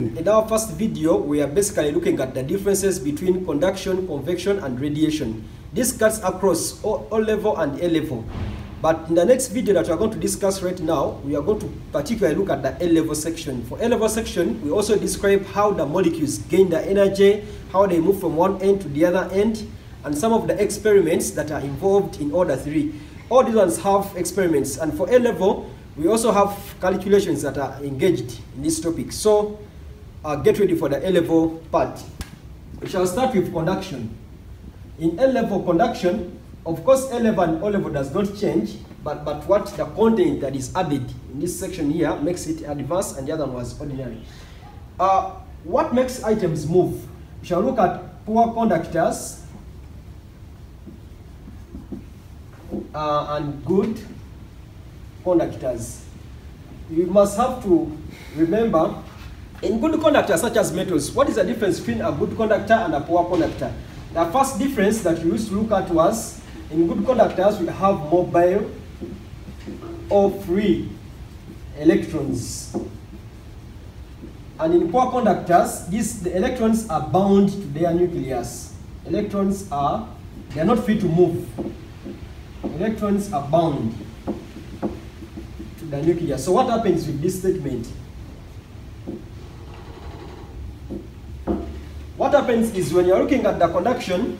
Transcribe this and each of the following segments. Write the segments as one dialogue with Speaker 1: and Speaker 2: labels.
Speaker 1: In our first video, we are basically looking at the differences between conduction, convection, and radiation. This cuts across all, o level and A level. But in the next video that we are going to discuss right now, we are going to particularly look at the A level section. For A level section, we also describe how the molecules gain the energy, how they move from one end to the other end, and some of the experiments that are involved in order three. All these ones have experiments, and for A level, we also have calculations that are engaged in this topic. So uh, get ready for the A level part. We shall start with conduction. In A level conduction, of course, A level and O level does not change, but, but what the content that is added in this section here makes it advanced and the other one was ordinary. Uh, what makes items move? We shall look at poor conductors uh, and good conductors. You must have to remember in good conductors such as metals, what is the difference between a good conductor and a poor conductor? The first difference that we used to look at was in good conductors we have mobile or free electrons. And in poor conductors, these the electrons are bound to their nucleus. Electrons are they are not free to move. Electrons are bound to the nucleus. So what happens with this statement? What happens is when you're looking at the conduction,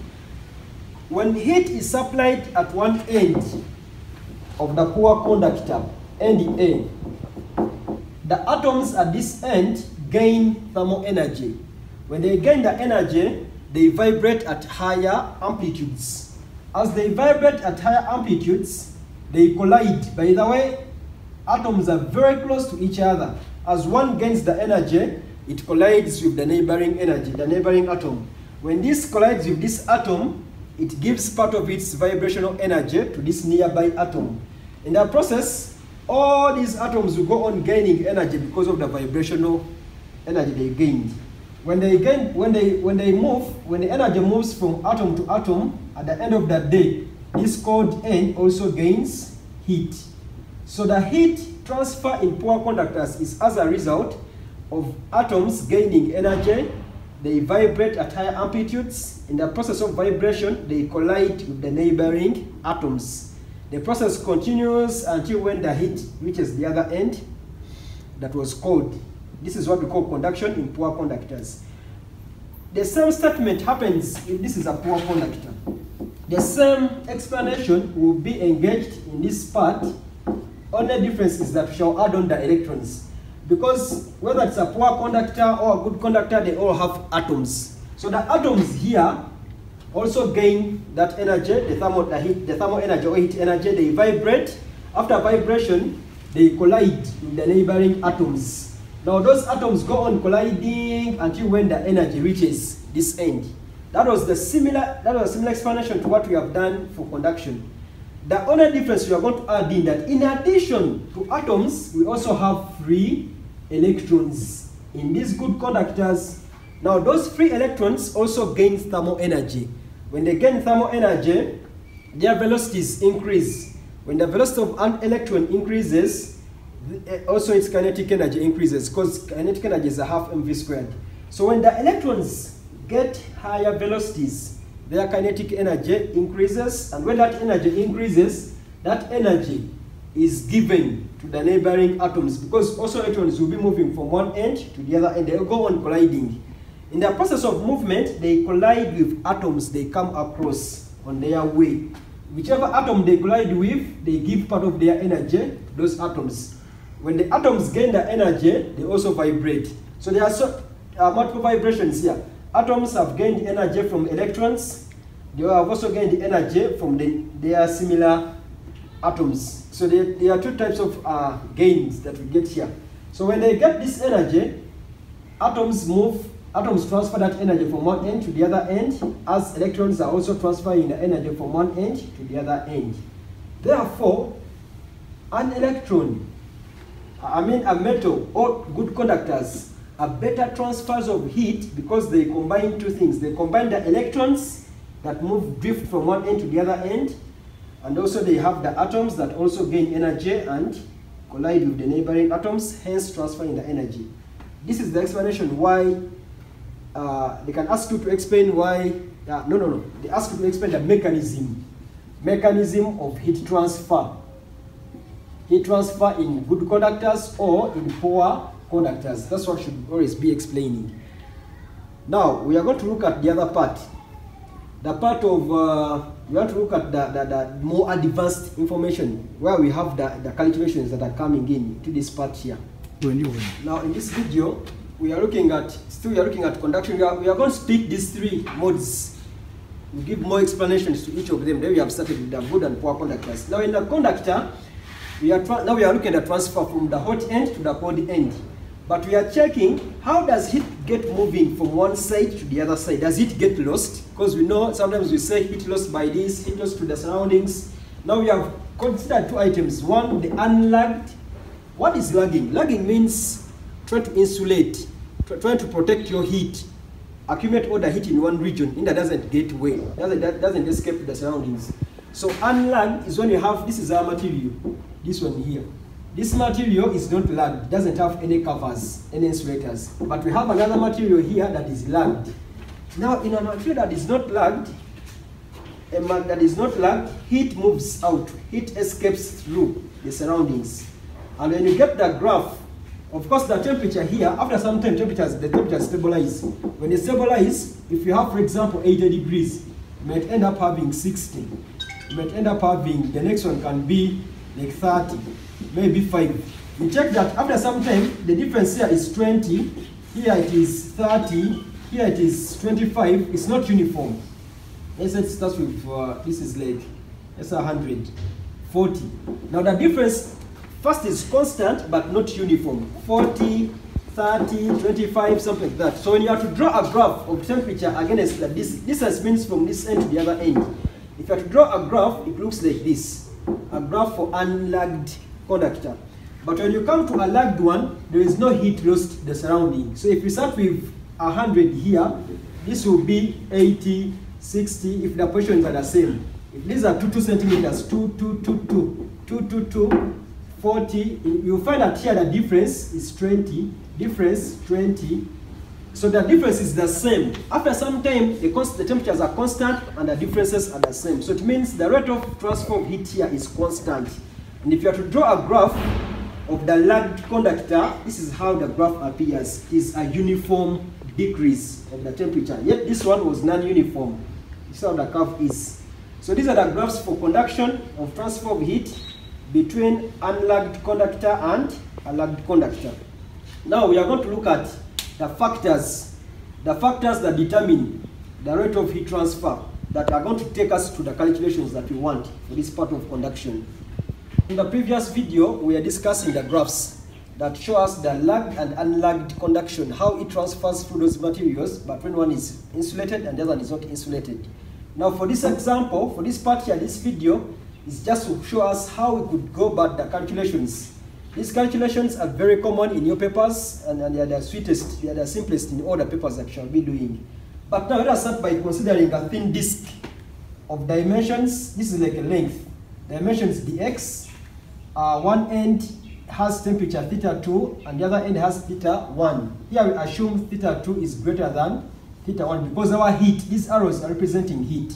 Speaker 1: when heat is supplied at one end of the poor conductor, end A, the atoms at this end gain thermal energy. When they gain the energy, they vibrate at higher amplitudes. As they vibrate at higher amplitudes, they collide. By the way, atoms are very close to each other. As one gains the energy, it collides with the neighboring energy, the neighboring atom. When this collides with this atom, it gives part of its vibrational energy to this nearby atom. In that process, all these atoms will go on gaining energy because of the vibrational energy they gained. When they gain, when they when they move, when the energy moves from atom to atom, at the end of that day, this cold end also gains heat. So the heat transfer in poor conductors is as a result of atoms gaining energy, they vibrate at higher amplitudes. In the process of vibration, they collide with the neighboring atoms. The process continues until when the heat reaches the other end that was cold. This is what we call conduction in poor conductors. The same statement happens if this is a poor conductor. The same explanation will be engaged in this part. Only difference is that we shall add on the electrons because whether it's a poor conductor or a good conductor, they all have atoms. So the atoms here also gain that energy, the thermal, the heat, the thermal energy or heat energy, they vibrate. After vibration, they collide with the neighboring atoms. Now those atoms go on colliding until when the energy reaches this end. That was the similar, that was a similar explanation to what we have done for conduction. The only difference we are going to add in that in addition to atoms, we also have free electrons in these good conductors. Now those free electrons also gain thermal energy. When they gain thermal energy, their velocities increase. When the velocity of an electron increases, eh, also its kinetic energy increases because kinetic energy is a half mv squared. So when the electrons get higher velocities, their kinetic energy increases, and when that energy increases, that energy is given to the neighboring atoms because also electrons will be moving from one end to the other and They will go on colliding. In the process of movement, they collide with atoms they come across on their way. Whichever atom they collide with, they give part of their energy to those atoms. When the atoms gain the energy, they also vibrate. So there are so, uh, multiple vibrations here. Atoms have gained energy from electrons. They have also gained energy from the, their similar atoms. So there, there are two types of uh, gains that we get here. So when they get this energy, atoms move, atoms transfer that energy from one end to the other end, as electrons are also transferring the energy from one end to the other end. Therefore, an electron, I mean a metal or good conductors, are better transfers of heat because they combine two things. They combine the electrons that move drift from one end to the other end, and also they have the atoms that also gain energy and collide with the neighboring atoms, hence transferring the energy. this is the explanation why uh, they can ask you to explain why. Uh, no, no, no. They ask you to explain the mechanism, mechanism of heat transfer. Heat transfer in good conductors or in poor conductors. That's what should always be explaining. Now we are going to look at the other part. The part of uh, we want to look at the, the, the more advanced information where we have the, the calculations that are coming in to this part here. Now in this video, we are looking at, still we are looking at conduction. We are, we are going to split these three modes. We give more explanations to each of them. Then we have started with the good and poor conductors. Now in the conductor, we are now we are looking at transfer from the hot end to the cold end. But we are checking how does heat get moving from one side to the other side? Does it get lost? Because we know sometimes we say heat lost by this, heat lost to the surroundings. Now we have considered two items. One, the unlagged. What is lagging? Lagging means trying to insulate, trying to protect your heat, accumulate all the heat in one region, and that doesn't get away, doesn't, that doesn't escape the surroundings. So unlagged is when you have, this is our material, this one here. This material is not lagged, doesn't have any covers, any insulators. But we have another material here that is lagged. Now, in a material that is not lagged, a mat that is not lagged, heat moves out, heat escapes through the surroundings. And when you get the graph, of course, the temperature here, after some time, temperatures, the temperature stabilizes. When it stabilizes, if you have, for example, 80 degrees, you might end up having 60. You might end up having, the next one can be like 30 maybe 5. We check that after some time, the difference here is 20, here it is 30, here it is 25. It's not uniform. Let's it starts with, uh, this is like, say 100, 40. Now the difference first is constant but not uniform. 40, 30, 25, something like that. So when you have to draw a graph of temperature against the this distance means from this end to the other end. If you have to draw a graph, it looks like this. A graph for unlagged conductor. But when you come to a lagged one, there is no heat lost to the surrounding. So if you start with 100 here, this will be 80, 60 if the positions are the same. If these are 2, 2 centimeters, 2, 2, 2, 2, 2, 2, 2, 40, you'll find that here the difference is 20, difference 20. So the difference is the same. After some time, the, the temperatures are constant and the differences are the same. So it means the rate of transfer of heat here is constant. And if you are to draw a graph of the lagged conductor, this is how the graph appears. It is a uniform decrease of the temperature. Yet this one was non-uniform. This is how the curve is. So these are the graphs for conduction of transfer of heat between unlagged conductor and a lagged conductor. Now we are going to look at the factors, the factors that determine the rate of heat transfer that are going to take us to the calculations that we want for this part of conduction. In the previous video, we are discussing the graphs that show us the lagged and unlagged conduction, how it transfers through those materials, but when one is insulated and the other is not insulated. Now for this example, for this part here, this video, is just to show us how we could go about the calculations. These calculations are very common in your papers, and, and they are the sweetest, they are the simplest in all the papers that you shall be doing. But now let us start by considering a thin disk of dimensions. This is like a length. Dimensions dx uh, one end has temperature theta 2 and the other end has theta 1. Here we assume theta 2 is greater than theta 1 because our heat, these arrows are representing heat.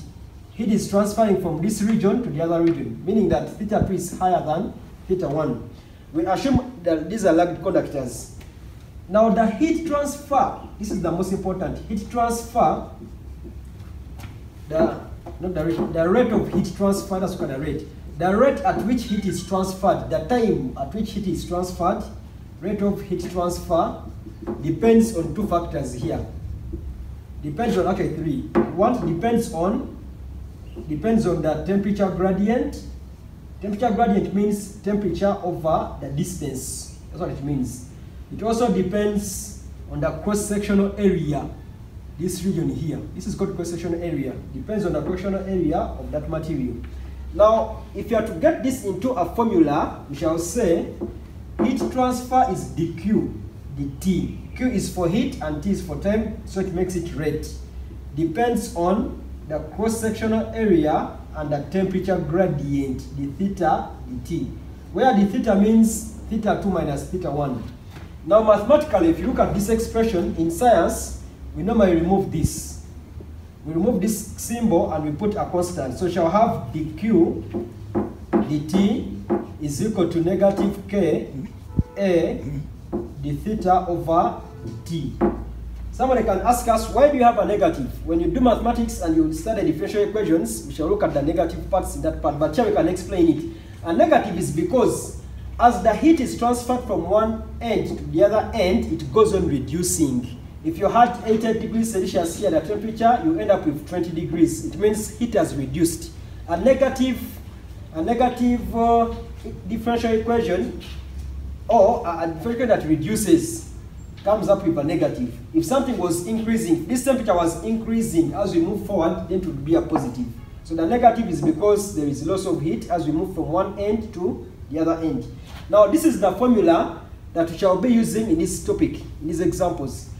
Speaker 1: Heat is transferring from this region to the other region, meaning that theta 2 is higher than theta 1. We assume that these are lagged conductors. Now the heat transfer, this is the most important, heat transfer, the, not the the rate of heat transfer, that's what the rate the rate at which heat is transferred, the time at which heat is transferred, rate of heat transfer depends on two factors here. Depends on, okay, three. One depends on, depends on the temperature gradient. Temperature gradient means temperature over the distance. That's what it means. It also depends on the cross-sectional area, this region here. This is called cross-sectional area. Depends on the cross-sectional area of that material. Now, if you are to get this into a formula, we shall say heat transfer is dq dt. Q is for heat and T is for time, so it makes it rate. Depends on the cross-sectional area and the temperature gradient, the theta dt. Where the theta means theta 2 minus theta 1. Now mathematically, if you look at this expression in science, we normally remove this. We remove this symbol and we put a constant. So shall have dq dt is equal to negative k a d theta over t. Somebody can ask us, why do you have a negative? When you do mathematics and you study differential equations, we shall look at the negative parts in that part, but here we can explain it. A negative is because as the heat is transferred from one end to the other end, it goes on reducing. If you had 80 degrees Celsius here, the temperature, you end up with 20 degrees. It means heat has reduced. A negative, a negative uh, differential equation or a differential that reduces comes up with a negative. If something was increasing, this temperature was increasing as we move forward, then it would be a positive. So the negative is because there is loss of heat as we move from one end to the other end. Now this is the formula that we shall be using in this topic, in these examples.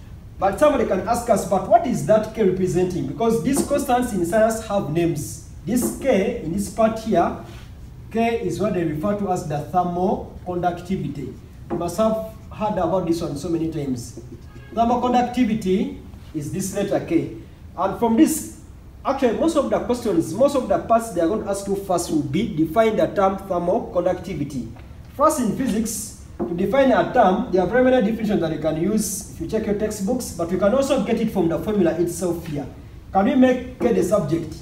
Speaker 1: But somebody can ask us, but what is that K representing? Because these constants in science have names. This K, in this part here, K is what they refer to as the thermal conductivity. You must have heard about this one so many times. Thermal conductivity is this letter K. And from this, actually most of the questions, most of the parts they are going to ask you first will be define the term thermal conductivity. First in physics, to define a term, there are very many definitions that you can use if you check your textbooks, but you can also get it from the formula itself here. Can we make K the subject?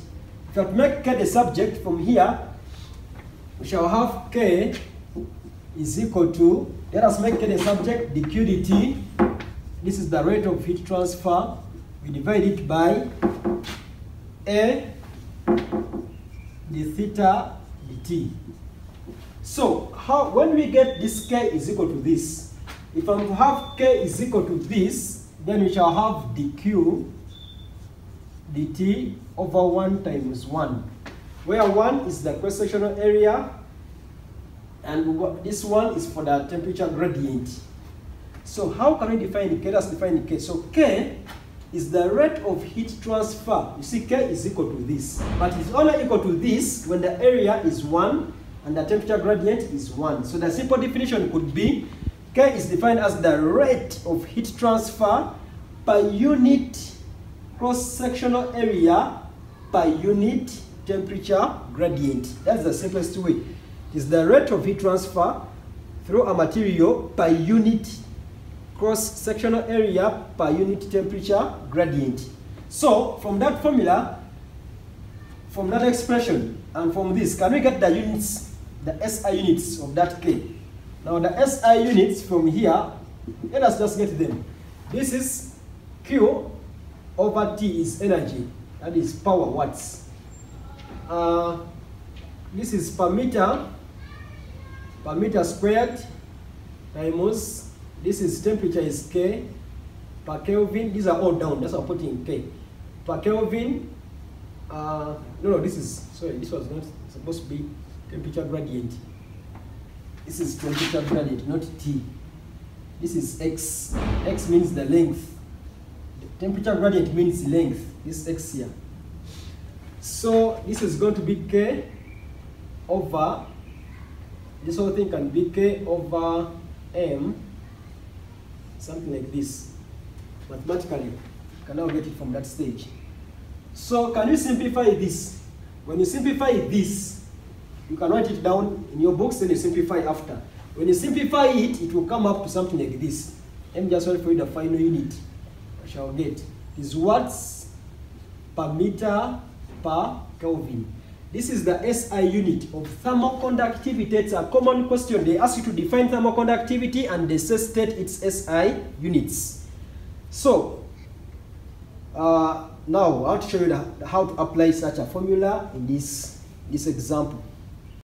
Speaker 1: If you make K the subject from here, we shall have K is equal to, let us make K the subject, dq dt. This is the rate of heat transfer. We divide it by A d theta dt. So how when we get this k is equal to this, if I'm to have k is equal to this, then we shall have dq dt over 1 times 1, where 1 is the cross-sectional area and this one is for the temperature gradient. So how can we define k? Let's define k. So k is the rate of heat transfer. You see k is equal to this, but it's only equal to this when the area is 1 and the temperature gradient is 1. So the simple definition could be K is defined as the rate of heat transfer per unit cross-sectional area per unit temperature gradient. That's the simplest way. It's the rate of heat transfer through a material per unit cross-sectional area per unit temperature gradient. So from that formula, from that expression, and from this, can we get the units the SI units of that K. Now the SI units from here, let us just get them. This is Q over T is energy, that is power watts. Uh, this is per meter, per meter squared times, this is temperature is K, per Kelvin, these are all down, that's what I'm putting K. Per Kelvin, uh, no, no, this is, sorry, this was not supposed to be temperature gradient. This is temperature gradient, not T. This is X. X means the length. The temperature gradient means length. This X here. So this is going to be K over, this whole thing can be K over M, something like this. Mathematically, you can now get it from that stage. So can you simplify this? When you simplify this, you can write it down in your books, then you simplify after. When you simplify it, it will come up to something like this. Let me just write for you the final unit. I shall get is watts per meter per Kelvin. This is the SI unit of thermal conductivity. It's a common question. They ask you to define thermal conductivity and they say state its SI units. So, uh, now I'll show you the, how to apply such a formula in this, this example.